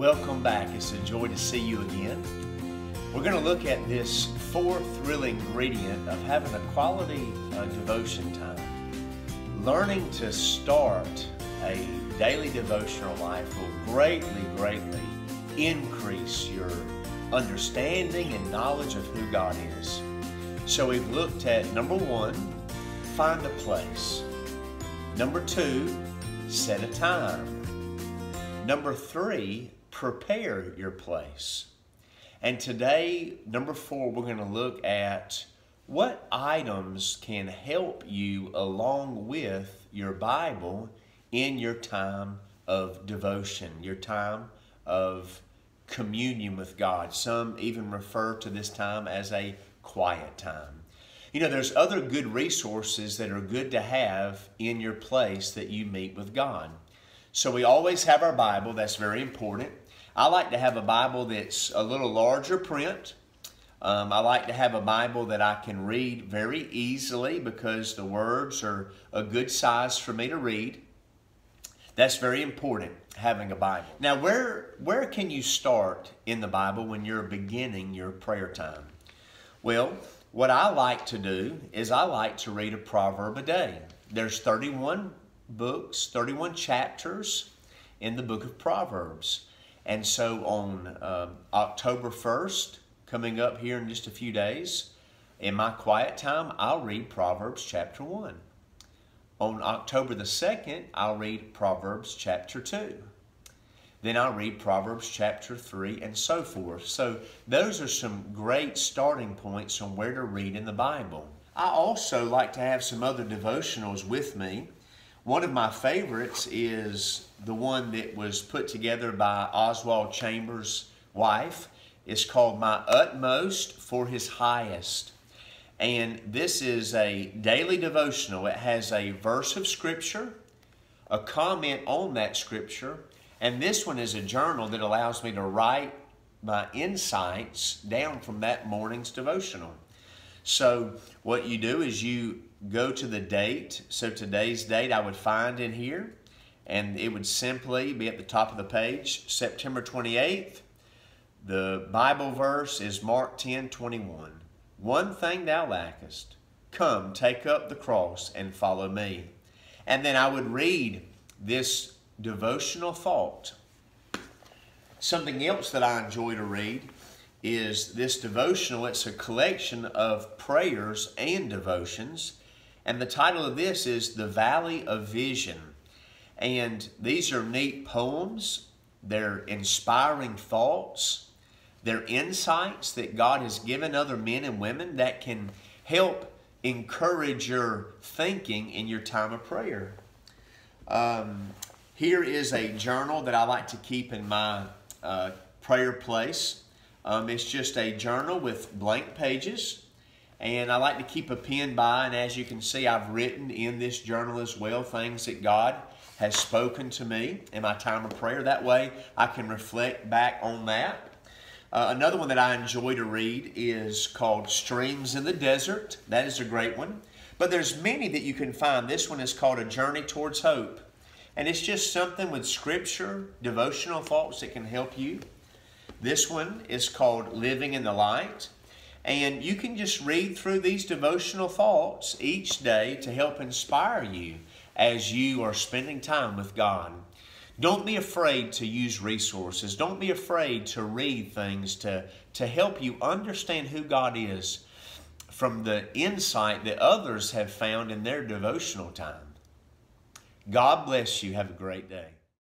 Welcome back. It's a joy to see you again. We're going to look at this fourth thrilling ingredient of having a quality uh, devotion time. Learning to start a daily devotional life will greatly, greatly increase your understanding and knowledge of who God is. So we've looked at number one, find a place. Number two, set a time. Number three, prepare your place. And today, number four, we're going to look at what items can help you along with your Bible in your time of devotion, your time of communion with God. Some even refer to this time as a quiet time. You know, there's other good resources that are good to have in your place that you meet with God. So we always have our Bible, that's very important. I like to have a Bible that's a little larger print. Um, I like to have a Bible that I can read very easily because the words are a good size for me to read. That's very important, having a Bible. Now, where, where can you start in the Bible when you're beginning your prayer time? Well, what I like to do is I like to read a proverb a day. There's 31 books, 31 chapters in the book of Proverbs. And so on uh, October 1st, coming up here in just a few days, in my quiet time, I'll read Proverbs chapter 1. On October the 2nd, I'll read Proverbs chapter 2. Then I'll read Proverbs chapter 3 and so forth. So those are some great starting points on where to read in the Bible. I also like to have some other devotionals with me one of my favorites is the one that was put together by Oswald Chambers' wife. It's called My Utmost for His Highest. And this is a daily devotional. It has a verse of Scripture, a comment on that Scripture, and this one is a journal that allows me to write my insights down from that morning's devotional. So what you do is you go to the date. So today's date I would find in here and it would simply be at the top of the page, September 28th. The Bible verse is Mark 10, 21. One thing thou lackest, come, take up the cross and follow me. And then I would read this devotional thought. Something else that I enjoy to read is this devotional. It's a collection of prayers and devotions. And the title of this is The Valley of Vision. And these are neat poems. They're inspiring thoughts. They're insights that God has given other men and women that can help encourage your thinking in your time of prayer. Um, here is a journal that I like to keep in my uh, prayer place. Um, it's just a journal with blank pages. And I like to keep a pen by, and as you can see, I've written in this journal as well things that God has spoken to me in my time of prayer. That way I can reflect back on that. Uh, another one that I enjoy to read is called Streams in the Desert. That is a great one. But there's many that you can find. This one is called A Journey Towards Hope. And it's just something with scripture, devotional thoughts that can help you. This one is called Living in the Light. And you can just read through these devotional thoughts each day to help inspire you as you are spending time with God. Don't be afraid to use resources. Don't be afraid to read things to, to help you understand who God is from the insight that others have found in their devotional time. God bless you. Have a great day.